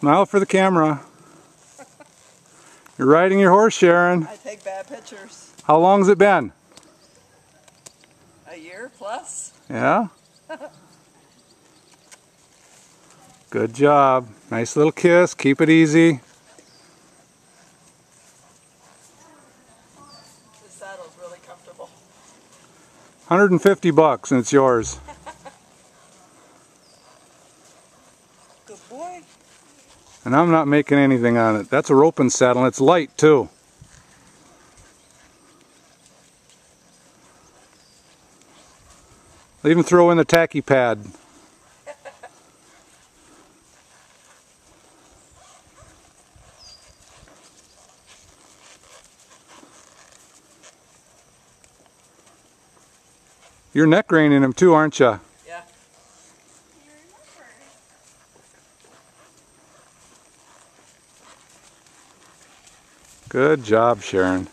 Smile for the camera. You're riding your horse, Sharon. I take bad pictures. How long's it been? A year plus? Yeah? Good job. Nice little kiss. Keep it easy. This saddle's really comfortable. 150 bucks and it's yours. Good boy. And I'm not making anything on it. That's a roping saddle and it's light too. I'll even throw in the tacky pad. You're neck reining him too, aren't you? Good job, Sharon.